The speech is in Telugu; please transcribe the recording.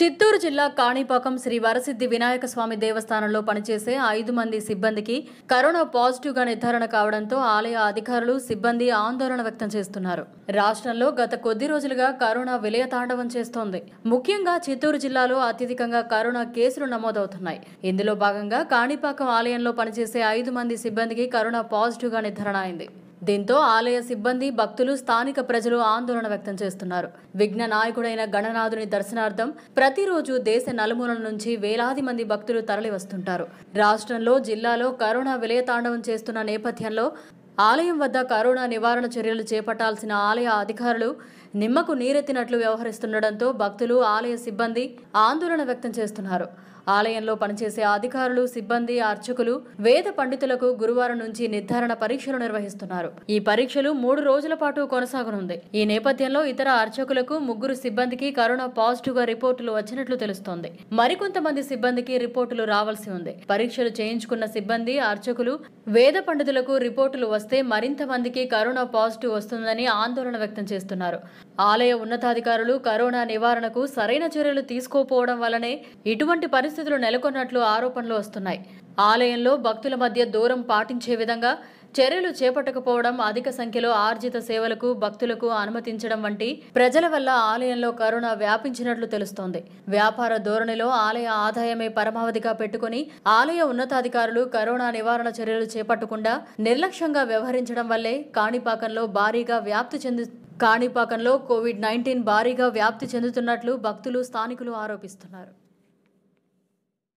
చిత్తూరు జిల్లా కాణిపాకం శ్రీ వరసిద్ధి వినాయక స్వామి దేవస్థానంలో పనిచేసే ఐదు మంది సిబ్బందికి కరోనా పాజిటివ్గా నిర్ధారణ కావడంతో ఆలయ అధికారులు సిబ్బంది ఆందోళన వ్యక్తం చేస్తున్నారు. రాష్ట్రంలో గత కొద్ది రోజులుగా కరోనా విలయతాండవం చేస్తోంది. ముఖ్యంగా చిత్తూరు జిల్లాలో అత్యధికంగా కరోనా కేసులు నమోదవుతున్నాయి. ఇందులో భాగంగా కాణిపాకం ఆలయంలో పనిచేసే ఐదు మంది సిబ్బందికి కరోనా పాజిటివ్గా నిర్ధారణ అయింది. దీంతో ఆలయ సిబ్బంది భక్తులు స్థానిక ప్రజలు ఆందోళన వ్యక్తం చేస్తున్నారు. విఘ్న నాయకుడైన గణనాథుని దర్శనార్థం ప్రతిరోజు దేశ నలుమూలల నుంచి వేలాది మంది భక్తులు తరలి వస్తుంటారు రాష్ట్రంలో జిల్లాలో కరోనా విలయతాండవం చేస్తున్న నేపథ్యంలో ఆలయం వద్ద కరోనా నివారణ చర్యలు చేపట్టాల్సిన ఆలయ అధికారులు నిమ్మకు నీరెత్తినట్లు వ్యవహరిస్తుండటంతో భక్తులు ఆలయ సిబ్బంది ఆందోళన వ్యక్తం చేస్తున్నారు. ఆలయంలో పనిచేసే అధికారులు సిబ్బంది అర్చకులు వేద పండితులకు గురువారం నుంచి నిర్ధారణ పరీక్షలు నిర్వహిస్తున్నారు. ఈ పరీక్షలు మూడు రోజుల పాటు కొనసాగనుంది. ఈ నేపథ్యంలో ఇతర అర్చకులకు ముగ్గురు సిబ్బందికి కరోనా పాజిటివ్గా రిపోర్టులు వచ్చినట్లు తెలుస్తోంది. మరికొంతమంది సిబ్బందికి రిపోర్టులు రావాల్సి ఉంది. పరీక్షలు చేయించుకున్న సిబ్బంది అర్చకులు వేద పండితులకు రిపోర్టులు వస్తే మరింత మందికి కరోనా పాజిటివ్ వస్తుందని ఆందోళన వ్యక్తం చేస్తున్నారు. ఆలయ ఉన్నతాధికారులు కరోనా నివారణకు సరైన చర్యలు తీసుకోకపోవడం వల్లనే ఇటువంటి పరిస్థితులు నెలకొన్నట్లు ఆరోపణలు వస్తున్నాయి. ఆలయంలో భక్తుల మధ్య దూరం పాటించే విధంగా చర్యలు చేపట్టకపోవడం అధిక సంఖ్యలో ఆర్జిత సేవలకు భక్తులకు అనుమతించడం వంటి ప్రజల వల్ల ఆలయంలో కరోనా వ్యాపించినట్లు తెలుస్తోంది. వ్యాపార ధోరణిలో ఆలయ ఆదాయమే పరమావధిగా పెట్టుకుని ఆలయ ఉన్నతాధికారులు కరోనా నివారణ చర్యలు చేపట్టకుండా నిర్లక్ష్యంగా వ్యవహరించడం వల్లే కాణిపాకంలో భారీగా వ్యాప్తి చెందు కాణిపాకంలో కోవిడ్ నైన్టీన్ భారీగా వ్యాప్తి చెందుతున్నట్లు భక్తులు స్థానికులు ఆరోపిస్తున్నారు.